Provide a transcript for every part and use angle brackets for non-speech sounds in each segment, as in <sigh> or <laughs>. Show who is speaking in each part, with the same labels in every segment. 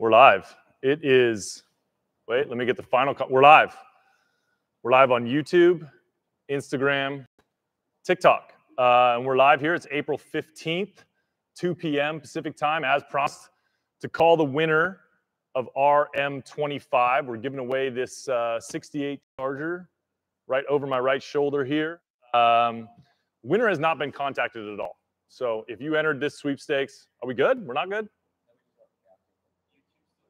Speaker 1: We're live. It is, wait, let me get the final. We're live. We're live on YouTube, Instagram, TikTok. Uh, and we're live here. It's April 15th, 2 p.m. Pacific time, as promised, to call the winner of RM25. We're giving away this uh, 68 Charger right over my right shoulder here. Um, winner has not been contacted at all. So if you entered this sweepstakes, are we good? We're not good?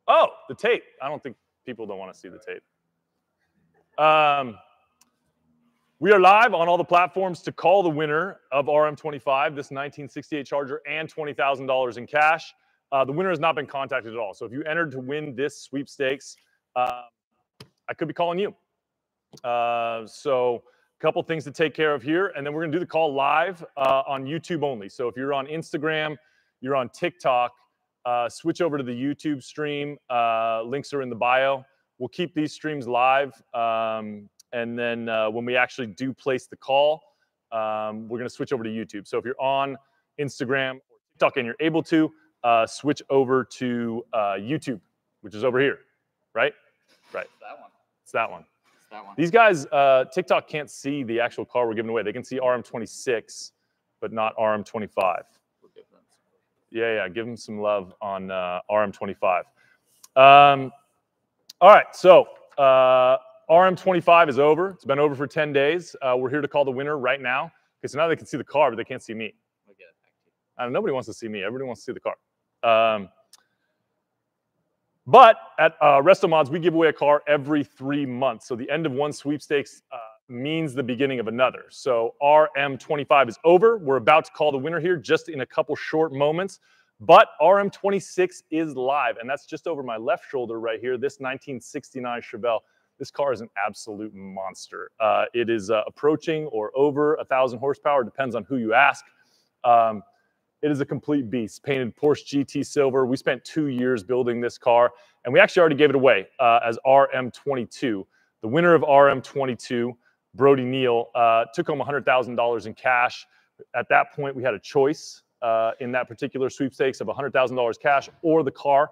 Speaker 1: Oh, the tape. I don't think people don't want to see the tape. Um, we are live on all the platforms to call the winner of RM25, this 1968 Charger, and $20,000 in cash. Uh, the winner has not been contacted at all. So if you entered to win this sweepstakes, uh, I could be calling you. Uh, so a couple things to take care of here, and then we're going to do the call live uh, on YouTube only. So if you're on Instagram, you're on TikTok, uh, switch over to the YouTube stream. Uh, links are in the bio. We'll keep these streams live. Um, and then uh, when we actually do place the call, um, we're going to switch over to YouTube. So if you're on Instagram or TikTok and you're able to, uh, switch over to uh, YouTube, which is over here, right? Right.
Speaker 2: That one.
Speaker 1: It's that one.
Speaker 2: It's that one.
Speaker 1: These guys, uh, TikTok can't see the actual car we're giving away. They can see RM26, but not RM25.
Speaker 2: We'll give them some.
Speaker 1: Yeah, yeah. Give them some love on uh, RM25. Um, all right. So uh, RM25 is over. It's been over for 10 days. Uh, we're here to call the winner right now. Okay, so now they can see the car, but they can't see me.
Speaker 2: We'll get it back to you.
Speaker 1: I don't, nobody wants to see me. Everybody wants to see the car. Um, but at uh, Resto Mods, we give away a car every three months. So the end of one sweepstakes uh, means the beginning of another. So RM25 is over. We're about to call the winner here just in a couple short moments. But RM26 is live, and that's just over my left shoulder right here. This 1969 Chevelle. This car is an absolute monster. Uh, it is uh, approaching or over a thousand horsepower, depends on who you ask. Um, it is a complete beast. Painted Porsche GT silver. We spent two years building this car, and we actually already gave it away uh, as RM22. The winner of RM22, Brody Neal, uh, took home $100,000 in cash. At that point, we had a choice uh, in that particular sweepstakes of $100,000 cash or the car.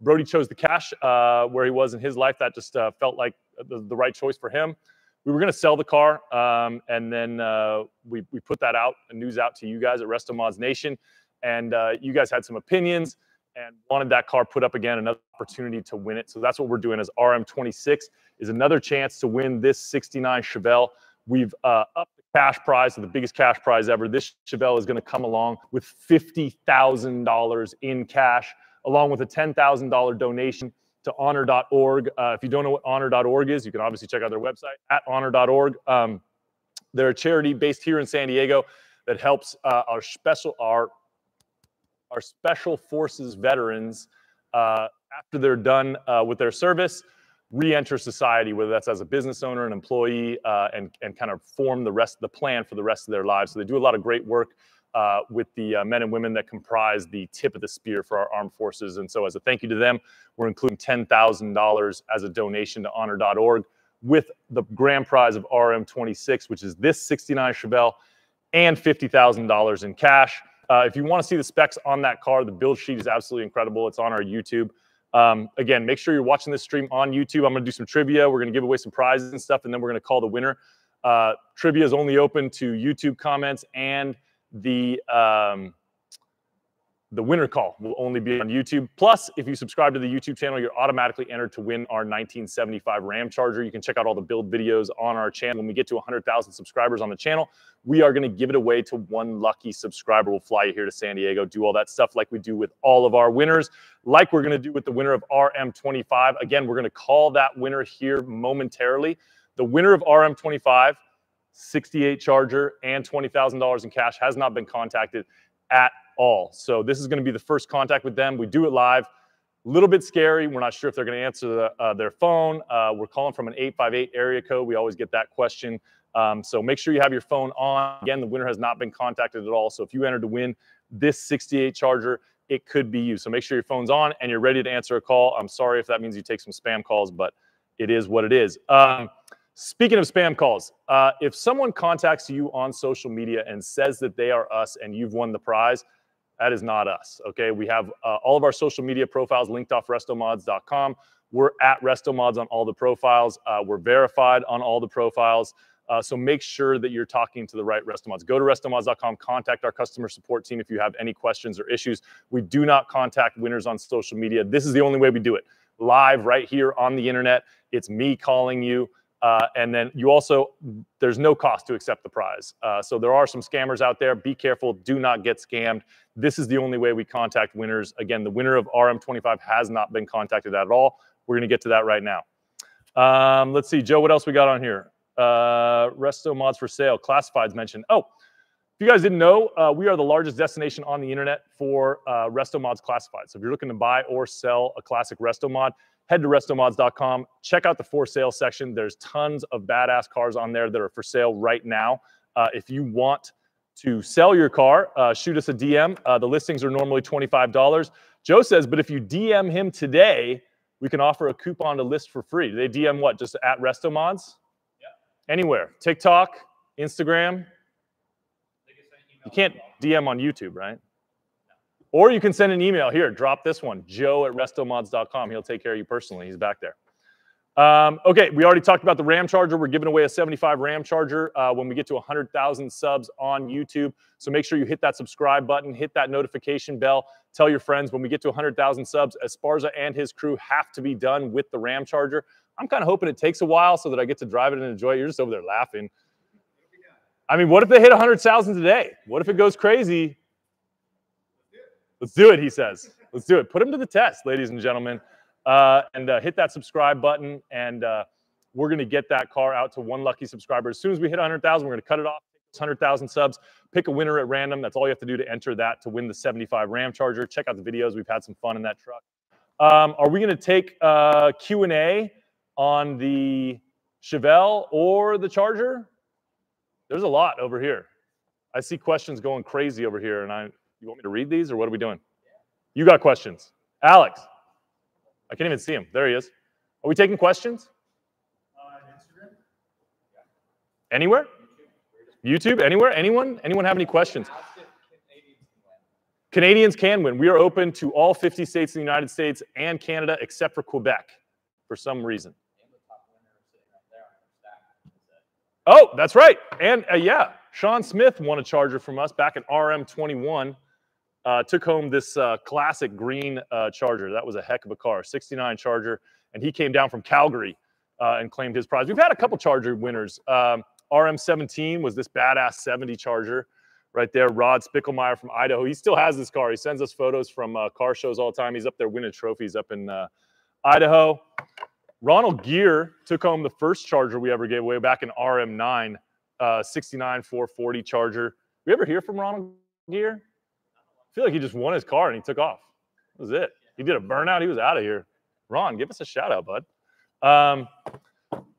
Speaker 1: Brody chose the cash uh, where he was in his life. That just uh, felt like the, the right choice for him we were going to sell the car, um, and then uh, we we put that out, news out to you guys at Resto Mods Nation, and uh, you guys had some opinions and wanted that car put up again, another opportunity to win it. So that's what we're doing. As RM26 is another chance to win this '69 Chevelle. We've uh, upped the cash prize to the biggest cash prize ever. This Chevelle is going to come along with fifty thousand dollars in cash, along with a ten thousand dollar donation to honor.org. Uh, if you don't know what honor.org is, you can obviously check out their website at honor.org. Um, they're a charity based here in San Diego that helps uh, our special our our special forces veterans uh, after they're done uh, with their service re-enter society whether that's as a business owner an employee uh, and, and kind of form the rest the plan for the rest of their lives so they do a lot of great work uh, with the uh, men and women that comprise the tip of the spear for our armed forces. And so, as a thank you to them, we're including $10,000 as a donation to honor.org with the grand prize of RM26, which is this 69 Chevelle, and $50,000 in cash. Uh, if you want to see the specs on that car, the build sheet is absolutely incredible. It's on our YouTube. Um, again, make sure you're watching this stream on YouTube. I'm going to do some trivia. We're going to give away some prizes and stuff, and then we're going to call the winner. Uh, trivia is only open to YouTube comments and the um, the winner call will only be on YouTube. Plus, if you subscribe to the YouTube channel, you're automatically entered to win our 1975 Ram Charger. You can check out all the build videos on our channel. When we get to 100,000 subscribers on the channel, we are going to give it away to one lucky subscriber. We'll fly you here to San Diego, do all that stuff like we do with all of our winners, like we're going to do with the winner of RM25. Again, we're going to call that winner here momentarily. The winner of RM25 68 Charger, and $20,000 in cash has not been contacted at all. So this is going to be the first contact with them. We do it live. A little bit scary. We're not sure if they're going to answer the, uh, their phone. Uh, we're calling from an 858 area code. We always get that question. Um, so make sure you have your phone on. Again, the winner has not been contacted at all. So if you entered to win this 68 Charger, it could be you. So make sure your phone's on and you're ready to answer a call. I'm sorry if that means you take some spam calls, but it is what it is. Um, Speaking of spam calls, uh, if someone contacts you on social media and says that they are us and you've won the prize, That is not us. Okay. We have uh, all of our social media profiles linked off restomods.com. We're at restomods on all the profiles. Uh, we're verified on all the profiles. Uh, so make sure that you're talking to the right restomods. Go to restomods.com, contact our customer support team if you have any questions or issues. We do not contact winners on social media. This is the only way we do it live right here on the internet. It's me calling you. Uh, and then you also, there's no cost to accept the prize. Uh, so there are some scammers out there. Be careful. Do not get scammed. This is the only way we contact winners. Again, the winner of RM25 has not been contacted at all. We're going to get to that right now. Um, let's see, Joe, what else we got on here? Uh, Resto mods for sale, classifieds mentioned. Oh, if you guys didn't know, uh, we are the largest destination on the internet for uh, Resto mods classified. So if you're looking to buy or sell a classic Resto mod, head to restomods.com. Check out the for sale section. There's tons of badass cars on there that are for sale right now. Uh, if you want to sell your car, uh, shoot us a DM. Uh, the listings are normally $25. Joe says, but if you DM him today, we can offer a coupon to list for free. Do they DM what? Just at Restomods? Yeah. Anywhere. TikTok, Instagram. You can't DM on YouTube, right? Or you can send an email. Here, drop this one, joe at restomods.com. He'll take care of you personally. He's back there. Um, okay, we already talked about the Ram Charger. We're giving away a 75 Ram Charger uh, when we get to 100,000 subs on YouTube. So make sure you hit that subscribe button, hit that notification bell. Tell your friends when we get to 100,000 subs, Esparza and his crew have to be done with the Ram Charger. I'm kind of hoping it takes a while so that I get to drive it and enjoy it. You're just over there laughing. I mean, what if they hit 100,000 today? What if it goes crazy? Let's do it, he says. Let's do it. Put him to the test, ladies and gentlemen. Uh, and uh, hit that subscribe button. And uh, we're going to get that car out to one lucky subscriber. As soon as we hit 100,000, we're going to cut it off. 100,000 subs. Pick a winner at random. That's all you have to do to enter that to win the 75 Ram Charger. Check out the videos. We've had some fun in that truck. Um, are we going to take uh, Q&A on the Chevelle or the Charger? There's a lot over here. I see questions going crazy over here, and I you want me to read these, or what are we doing? You got questions, Alex. I can't even see him. There he is. Are we taking questions? Anywhere? YouTube? Anywhere? Anyone? Anyone have any questions? Canadians can win. We are open to all 50 states in the United States and Canada except for Quebec for some reason. Oh, that's right. And uh, yeah, Sean Smith won a Charger from us back in RM21. Uh, took home this uh, classic green uh, Charger. That was a heck of a car, 69 Charger. And he came down from Calgary uh, and claimed his prize. We've had a couple Charger winners. Um, RM17 was this badass 70 Charger right there. Rod Spickelmeyer from Idaho. He still has this car. He sends us photos from uh, car shows all the time. He's up there winning trophies up in Idaho. Ronald Gear took home the first Charger we ever gave away back in RM9, uh, 69 440 Charger. We ever hear from Ronald Gear? I feel like he just won his car and he took off. That was it. He did a burnout. He was out of here. Ron, give us a shout out, bud. Um,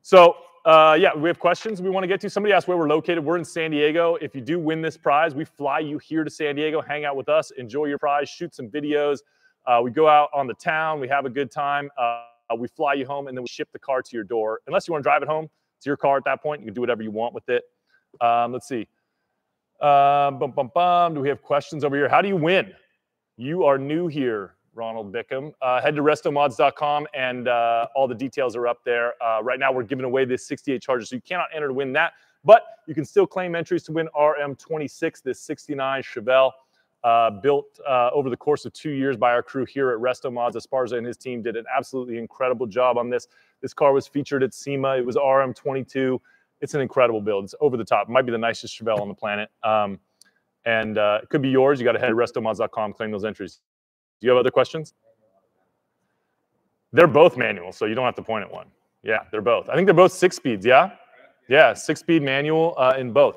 Speaker 1: so, uh, yeah, we have questions we want to get to. Somebody asked where we're located. We're in San Diego. If you do win this prize, we fly you here to San Diego, hang out with us, enjoy your prize, shoot some videos. Uh, we go out on the town. We have a good time. Uh, we fly you home and then we ship the car to your door. Unless you want to drive it home, it's your car at that point. You can do whatever you want with it. Um, let's see. Um, bum, bum, bum. Do we have questions over here? How do you win? You are new here, Ronald Bickham. Uh, head to restomods.com and uh, all the details are up there. Uh, right now, we're giving away this 68 Charger, so you cannot enter to win that, but you can still claim entries to win RM26, this 69 Chevelle uh, built uh, over the course of two years by our crew here at Resto Mods. Esparza and his team did an absolutely incredible job on this. This car was featured at SEMA. It was RM22. It's an incredible build. It's over the top. It might be the nicest Chevelle on the planet. Um, and uh, it could be yours. You got to head to restomods.com, claim those entries. Do you have other questions? They're both manual, so you don't have to point at one. Yeah, they're both. I think they're both six speeds. Yeah, yeah, six speed manual uh, in both.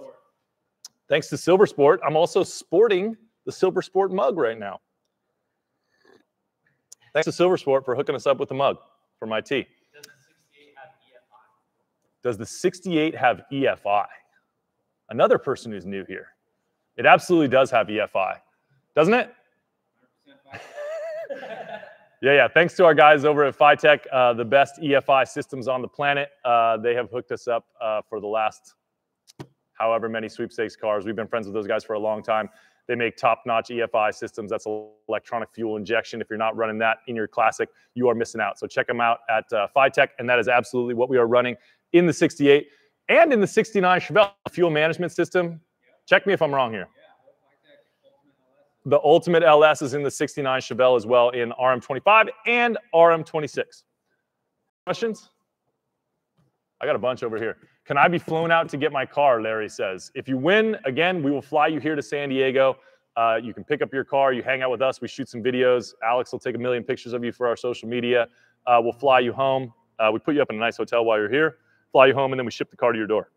Speaker 1: Thanks to Silver Sport, I'm also sporting the Silver Sport mug right now. Thanks to Silver Sport for hooking us up with the mug for my tea. Does the 68 have EFI? Another person who's new here. It absolutely does have EFI, doesn't it? <laughs> yeah, yeah. Thanks to our guys over at FiTech, uh, the best EFI systems on the planet. Uh, they have hooked us up uh, for the last however many sweepstakes cars. We've been friends with those guys for a long time. They make top-notch EFI systems. That's electronic fuel injection. If you're not running that in your Classic, you are missing out. So check them out at uh, FiTech, and that is absolutely what we are running in the 68 and in the 69 Chevelle fuel management system. Check me if I'm wrong here. The Ultimate LS is in the 69 Chevelle as well in RM25 and RM26. Questions? I got a bunch over here. Can I be flown out to get my car? Larry says. If you win, again, we will fly you here to San Diego. Uh, you can pick up your car, you hang out with us, we shoot some videos. Alex will take a million pictures of you for our social media. Uh, we'll fly you home. Uh, we put you up in a nice hotel while you're here, fly you home, and then we ship the car to your door.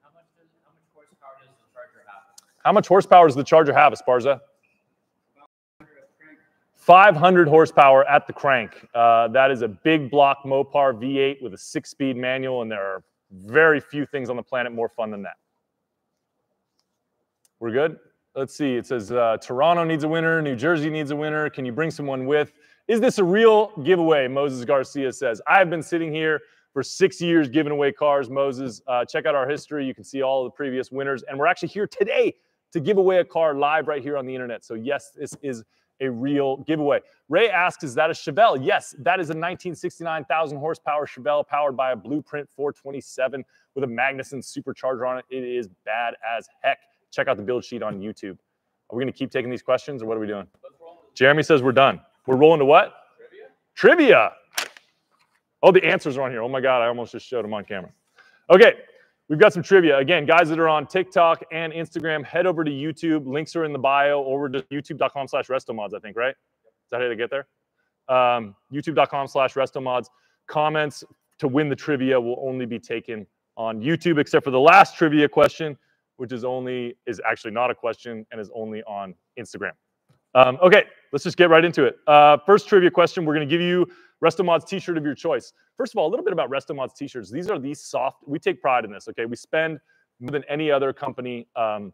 Speaker 2: How much, does, how much horsepower does the Charger have?
Speaker 1: How much horsepower does the Charger have, Esparza? 500 horsepower at the crank. Uh, that is a big block Mopar V8 with a six-speed manual, and there are very few things on the planet more fun than that. We're good? Let's see. It says uh, Toronto needs a winner. New Jersey needs a winner. Can you bring someone with? Is this a real giveaway? Moses Garcia says. I have been sitting here for six years giving away cars. Moses, uh, check out our history. You can see all the previous winners. And we're actually here today to give away a car live right here on the internet. So, yes, this is a real giveaway. Ray asks, is that a Chevelle? Yes, that is a 1969,000 horsepower Chevelle powered by a Blueprint 427 with a Magnuson supercharger on it. It is bad as heck. Check out the build sheet on YouTube. Are we going to keep taking these questions or what are we doing? Jeremy says we're done. We're rolling to what? Trivia. Trivia. Oh, the answers are on here. Oh my God, I almost just showed them on camera. Okay, We've got some trivia. Again, guys that are on TikTok and Instagram, head over to YouTube. Links are in the bio over to youtube.com slash restomods, I think, right? Is that how to get there? Um, youtube.com slash restomods. Comments to win the trivia will only be taken on YouTube, except for the last trivia question, which is only is actually not a question and is only on Instagram. Um, okay, let's just get right into it. Uh, first trivia question, we're going to give you Restomods t-shirt of your choice. First of all, a little bit about Restomods t-shirts. These are these soft, we take pride in this, okay? We spend more than any other company um,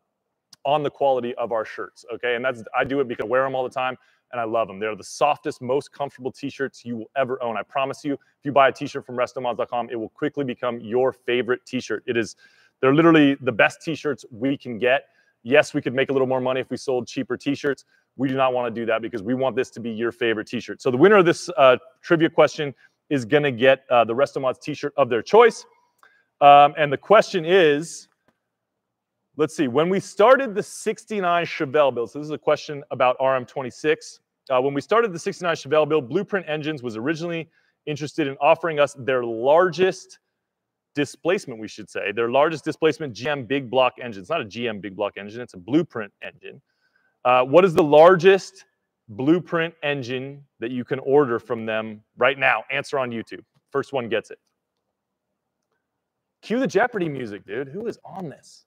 Speaker 1: on the quality of our shirts, okay? And that's, I do it because I wear them all the time and I love them. They're the softest, most comfortable t-shirts you will ever own. I promise you, if you buy a t-shirt from restomods.com, it will quickly become your favorite t-shirt. It is, they're literally the best t-shirts we can get. Yes, we could make a little more money if we sold cheaper t-shirts, we do not want to do that because we want this to be your favorite t-shirt. So the winner of this uh, trivia question is going to get uh, the Restomods t-shirt of their choice. Um, and the question is, let's see, when we started the 69 Chevelle build, so this is a question about RM26. Uh, when we started the 69 Chevelle build, Blueprint Engines was originally interested in offering us their largest displacement, we should say, their largest displacement GM big block engine. It's not a GM big block engine, it's a Blueprint engine. Uh, what is the largest blueprint engine that you can order from them right now? Answer on YouTube. First one gets it. Cue the Jeopardy music, dude. Who is on this?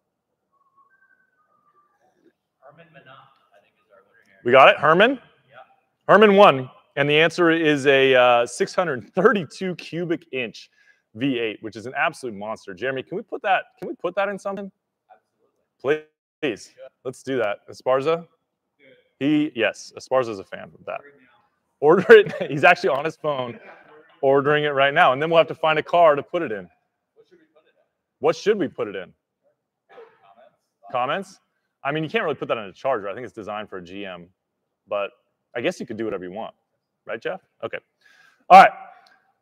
Speaker 2: Herman Manat, I think, is our winner here.
Speaker 1: We got it? Herman?
Speaker 2: Yeah.
Speaker 1: Herman won. And the answer is a uh, 632 cubic inch V8, which is an absolute monster. Jeremy, can we put that? Can we put that in something?
Speaker 2: Absolutely.
Speaker 1: Please. Let's do that. Esparza? He, yes, Esparza is a fan of that. Order it. <laughs> He's actually on his phone ordering it right now. And then we'll have to find a car to put it in.
Speaker 2: What should we put it in?
Speaker 1: What should we put it in?
Speaker 2: Comments?
Speaker 1: Comments? I mean, you can't really put that in a charger. I think it's designed for a GM, but I guess you could do whatever you want. Right, Jeff? Okay. All right.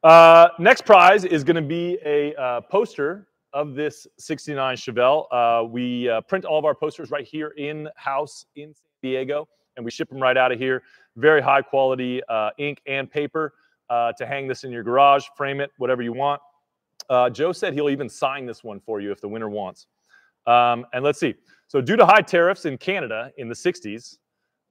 Speaker 1: Uh, next prize is going to be a uh, poster of this 69 Chevelle. Uh, we uh, print all of our posters right here in house in San Diego and we ship them right out of here. Very high quality uh, ink and paper uh, to hang this in your garage, frame it, whatever you want. Uh, Joe said he'll even sign this one for you if the winner wants. Um, and let's see. So, due to high tariffs in Canada in the 60s,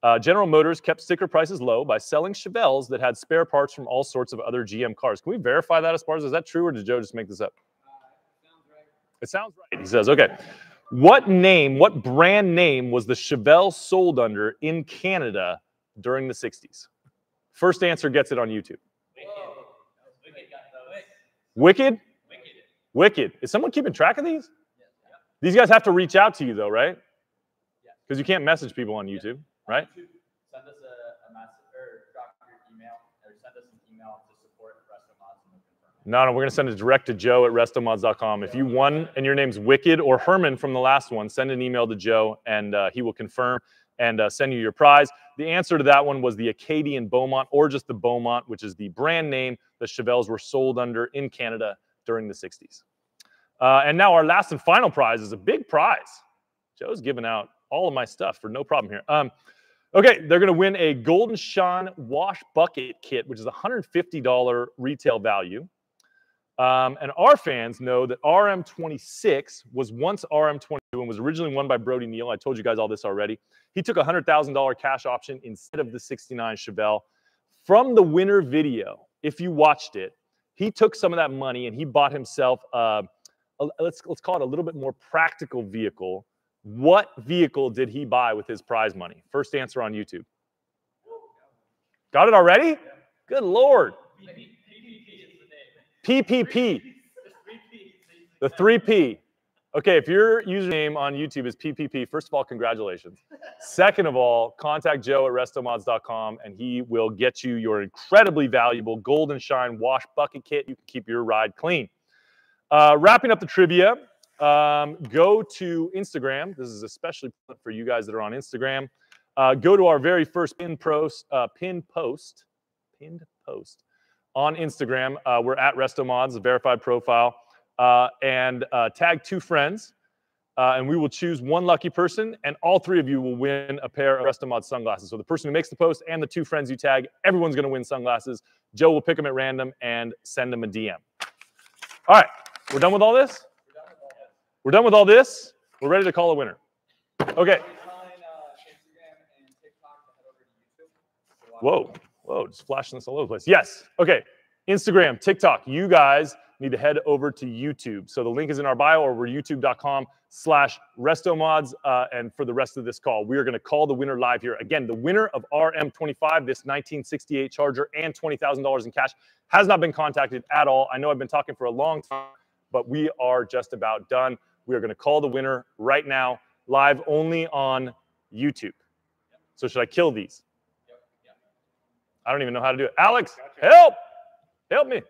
Speaker 1: uh, General Motors kept sticker prices low by selling Chevelles that had spare parts from all sorts of other GM cars. Can we verify that as far as is that true, or did Joe just make this up? It sounds right. He says, okay. What name, what brand name was the Chevelle sold under in Canada during the 60s? First answer gets it on YouTube.
Speaker 2: Wicked. Wicked got the wick.
Speaker 1: Wicked?
Speaker 2: Wicked.
Speaker 1: Wicked. Is someone keeping track of these? These guys have to reach out to you, though, right? Because you can't message people on YouTube, right? No, no, we're going to send it direct to Joe at restomods.com. If you won and your name's Wicked or Herman from the last one, send an email to Joe and uh, he will confirm. and uh, send you your prize. The answer to that one was the Acadian Beaumont, or just the Beaumont, which is the brand name that Chevelles were sold under in Canada during the 60s. Uh, and now our last and final prize is a big prize. Joe's giving out all of my stuff for no problem here. Um, okay, they're going to win a Golden Shine wash bucket kit, which is $150 retail value. Um, and our fans know that RM26 was once RM22 and was originally won by Brody Neal. I told you guys all this already. He took a $100,000 cash option instead of the 69 Chevelle. From the winner video, if you watched it, he took some of that money and he bought himself, uh, a, let's, let's call it a little bit more practical vehicle. What vehicle did he buy with his prize money? First answer on YouTube. Got it already? Good Lord. PPP. The 3P. Okay, if your username on YouTube is PPP, first of all, congratulations. Second of all, contact Joe at restomods.com and he will get you your incredibly valuable Golden Shine wash bucket kit. You can keep your ride clean. Uh, wrapping up the trivia, um, go to Instagram. This is especially for you guys that are on Instagram. Uh, go to our very first pin post, uh, pin post, pinned post on Instagram. Uh, we're at RestoMods, a verified profile uh, and uh, tag two friends. Uh, and we will choose one lucky person, and all three of you will win a pair of Restomod sunglasses. So the person who makes the post and the two friends you tag, everyone's going to win sunglasses. Joe will pick them at random and send them a DM. All right, we're done with all this. We're done with all this. We're ready to call a winner. Okay. Whoa, whoa, just flashing this all over the place. Yes. Okay. Instagram, TikTok. You guys need to head over to YouTube. So the link is in our bio or we're youtube.com slash restomods. Uh, and for the rest of this call, we are going to call the winner live here. Again, the winner of RM25, this 1968 Charger and $20,000 in cash has not been contacted at all. I know I've been talking for a long time, but we are just about done. We are going to call the winner right now, live only on YouTube. So should I kill these? I don't even know how to do it. Alex, help! Help me.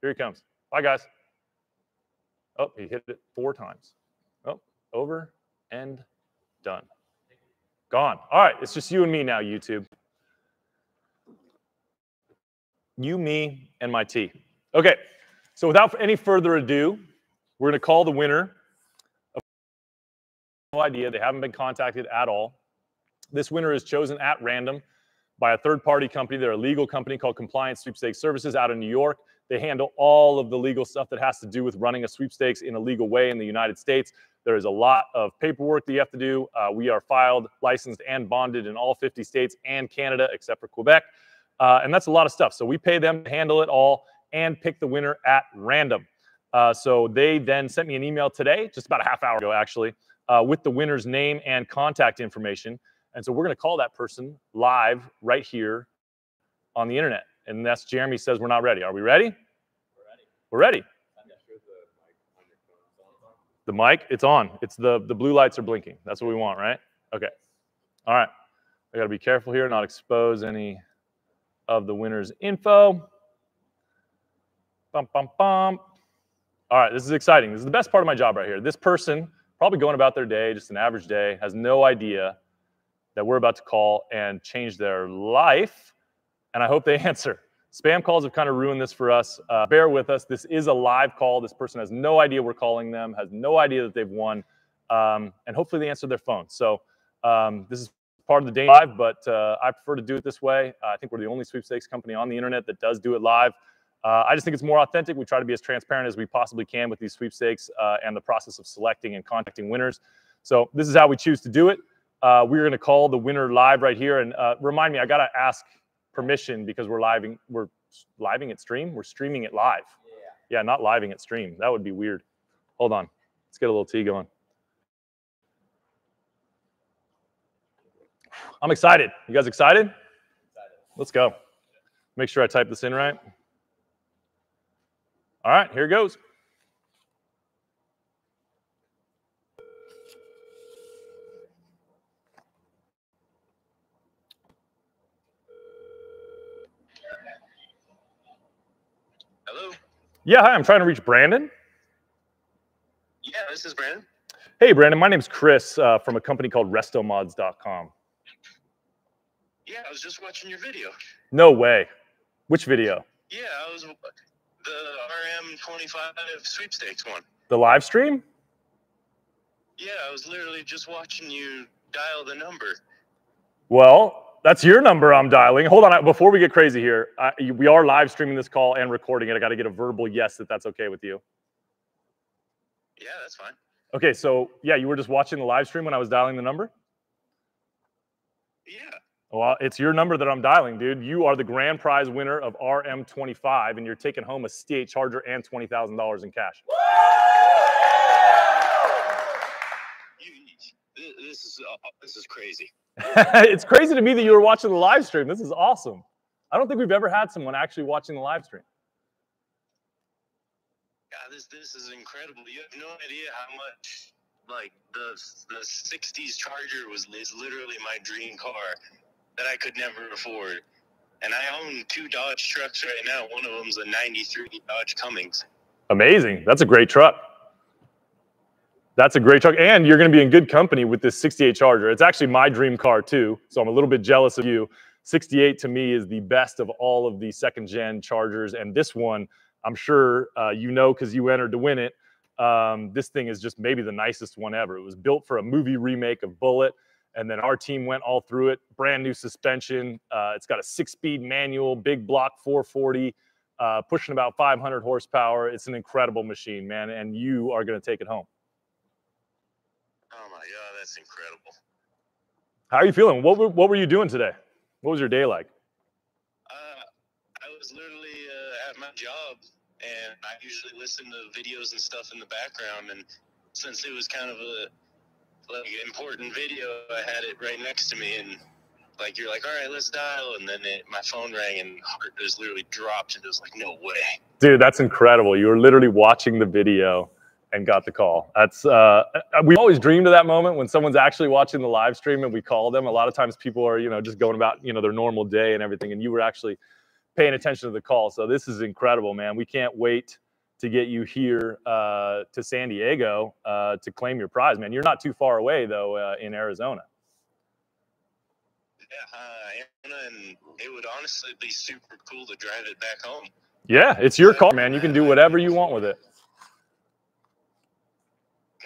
Speaker 1: Here he comes. Bye, guys. Oh, he hit it four times. Oh, over and done. Gone. All right, it's just you and me now, YouTube. You, me, and my tea. Okay, so without any further ado, we're going to call the winner. No idea. They haven't been contacted at all. This winner is chosen at random by a third party company. They're a legal company called Compliance Sweepstakes Services out of New York. They handle all of the legal stuff that has to do with running a sweepstakes in a legal way in the United States. There is a lot of paperwork that you have to do. Uh, we are filed, licensed, and bonded in all 50 states and Canada, except for Quebec. Uh, and that's a lot of stuff. So we pay them to handle it all and pick the winner at random. Uh, so they then sent me an email today, just about a half hour ago, actually, uh, with the winner's name and contact information. And so we're going to call that person live right here on the internet. And that's Jeremy says we're not ready. Are we ready? We're ready. We're ready. The mic, it's on. It's the the blue lights are blinking. That's what we want, right? Okay. All right. I got to be careful here, not expose any of the winner's info. Bum bum bum. All right, this is exciting. This is the best part of my job right here. This person, probably going about their day, just an average day, has no idea that we're about to call and change their life and I hope they <laughs> answer. Spam calls have kind of ruined this for us. Uh, bear with us. This is a live call. This person has no idea we're calling them, has no idea that they've won, um, and hopefully they answer their phone. So um, this is part of the day live, but uh, I prefer to do it this way. Uh, I think we're the only sweepstakes company on the internet that does do it live. Uh, I just think it's more authentic. We try to be as transparent as we possibly can with these sweepstakes uh, and the process of selecting and contacting winners. So this is how we choose to do it. Uh, we're going to call the winner live right here. And remind me, I got to ask permission because we're living we're living it stream? We're streaming it live. Yeah. yeah not living it stream. That would be weird. Hold on. Let's get a little tea going. I'm excited. You guys excited, excited. let's go. Make sure i type this in right. All right here goes Yeah, hi, I'm trying to reach Brandon.
Speaker 3: Yeah, this is Brandon.
Speaker 1: Hey, Brandon, my name's Chris uh, from a company called restomods.com.
Speaker 3: Yeah, I was just watching your video.
Speaker 1: No way. Which video?
Speaker 3: Yeah, I was the RM25 sweepstakes one.
Speaker 1: The live stream?
Speaker 3: Yeah, I was literally just watching you dial the number.
Speaker 1: Well, that's your number I'm dialing. Hold on. Before we get crazy here, I, we are live streaming this call and recording it. I got to get a verbal yes that that's okay with you.
Speaker 3: Yeah, that's fine.
Speaker 1: Okay, so yeah, you were just watching the live stream when I was dialing the number?
Speaker 3: Yeah.
Speaker 1: Well, it's your number that I'm dialing, dude. You are the grand prize winner of RM25, and you're taking home a 68 Charger and $20,000 in cash.
Speaker 3: You, this is uh, this is crazy. <laughs>
Speaker 1: it's crazy to me that you were watching the live stream. This is awesome. I don't think we've ever had someone actually watching the live stream.
Speaker 3: God, this this is incredible. You have no idea how much like the the '60s Charger was is literally my dream car that I could never afford. And I own two Dodge trucks right now. One of them's a '93 Dodge Cummins.
Speaker 1: Amazing. That's a great truck. That's a great truck. And you're going to be in good company with this 68 Charger. It's actually my dream car, too. So I'm a little bit jealous of you. 68 to me is the best of all of the second gen Chargers. And this one, I'm sure uh, you know because you entered to win it. Um, this thing is just maybe the nicest one ever. It was built for a movie remake of Bullitt, And then our team went all through it. Brand new suspension. Uh, it's got a six speed manual, big block 440, uh, pushing about 500 horsepower. It's an incredible machine, man. And you are going to take it home.
Speaker 3: That's incredible.
Speaker 1: How are you feeling? What were, what were you doing today? What was your day like?
Speaker 3: Uh, I was literally uh, at my job, and I usually listen to videos and stuff in the background. And since it was kind of a like important video, I had it right next to me, and like you're like, all right, let's dial, and then it, my phone rang, and heart just literally dropped, and it was like, no way,
Speaker 1: dude, that's incredible. You were literally watching the video and got the call. That's uh, we always dreamed of that moment when someone's actually watching the live stream and we call them. A lot of times people are you know just going about you know their normal day and everything, and you were actually paying attention to the call. So this is incredible, man. We can't wait to get you here uh, to San Diego uh, to claim your prize, man. You're not too far away though uh, in Arizona.
Speaker 3: Yeah, and it would honestly be super cool to drive it back home.
Speaker 1: Yeah, it's your car, man. You can do whatever you want with it.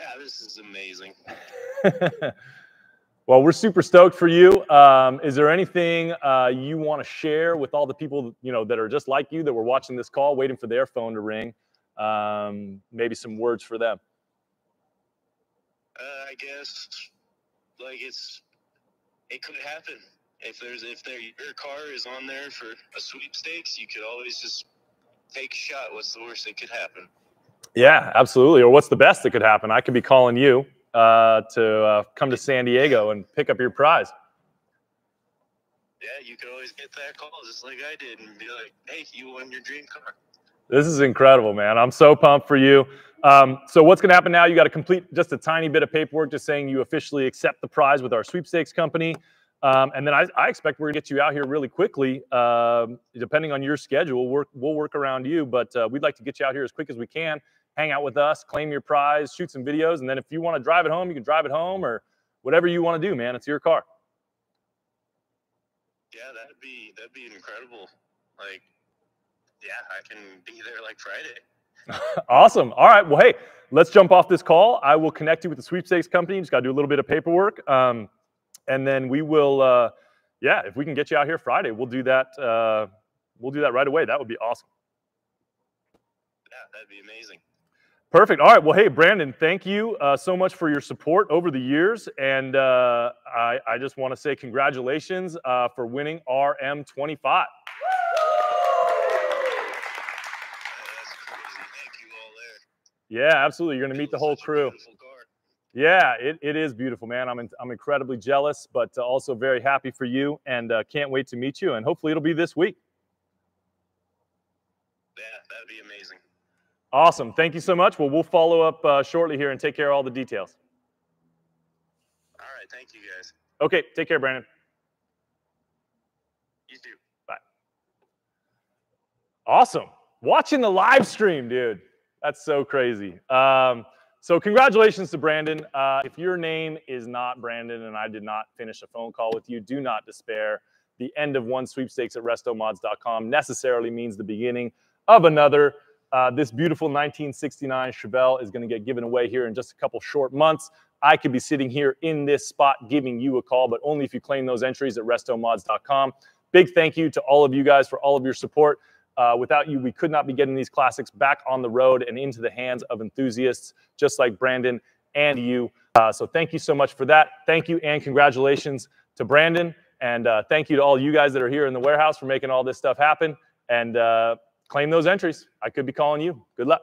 Speaker 3: God, this is amazing. <laughs>
Speaker 1: well, we're super stoked for you. Um, is there anything uh, you want to share with all the people you know that are just like you that were watching this call, waiting for their phone to ring? Um, maybe some words for them.
Speaker 3: Uh, I guess, like it's, it could happen. If there's if there your car is on there for a sweepstakes, you could always just take a shot. What's the worst that could happen?
Speaker 1: Yeah, absolutely. Or what's the best that could happen? I could be calling you uh, to uh, come to San Diego and pick up your prize.
Speaker 3: Yeah, you could always get that call just like I did and be like, hey, you won your dream car.
Speaker 1: This is incredible, man. I'm so pumped for you. Um, so what's going to happen now? You got to complete just a tiny bit of paperwork, just saying you officially accept the prize with our sweepstakes company. Um, and then I, I, expect we're going to get you out here really quickly. Um, depending on your schedule, we'll work, we'll work around you. But uh, we'd like to get you out here as quick as we can hang out with us, claim your prize, shoot some videos, and then if you want to drive it home, you can drive it home or whatever you want to do, man. It's your car.
Speaker 3: Yeah, that'd be that'd be incredible. Like, yeah, I can be there like Friday. <laughs>
Speaker 1: awesome. All right. Well, hey, let's jump off this call. I will connect you with the sweepstakes company. Just got to do a little bit of paperwork, um, and then we will. Uh, yeah, if we can get you out here Friday, we'll do that. Uh, we'll do that right away. That would be awesome.
Speaker 3: Yeah, that'd be amazing.
Speaker 1: Perfect. All right. Well, hey, Brandon, thank you uh, so much for your support over the years. And uh, I, I, just want to say congratulations uh, for winning RM25. Yeah, absolutely. You're going to meet the whole crew. Yeah, it, it is beautiful, man. I'm, in, I'm incredibly jealous, but also very happy for you and uh, can't wait to meet you. And hopefully it'll be this week.
Speaker 3: Yeah, that'd be amazing.
Speaker 1: Awesome. Thank you so much. Well, we'll follow up uh, shortly here and take care of all the details.
Speaker 3: All right. Thank you, guys.
Speaker 1: Okay. Take care, Brandon.
Speaker 3: You too.
Speaker 1: Bye. Awesome. Watching the live stream, dude. That's so crazy. Um, so, congratulations to Brandon. Uh, if your name is not Brandon and I did not finish a phone call with you, do not despair. The end of one sweepstakes at restomods.com necessarily means the beginning of another. Uh, this beautiful 1969 Chevelle is going to get given away here in just a couple short months. I could be sitting here in this spot giving you a call, but only if you claim those entries at restomods.com. Big thank you to all of you guys for all of your support. Uh, without you, we could not be getting these classics back on the road and into the hands of enthusiasts just like Brandon and you. Uh, so thank you so much for that. Thank you and congratulations to Brandon. And uh, thank you to all you guys that are here in the warehouse for making all this stuff happen. And uh, claim those entries. I could be calling you. Good luck.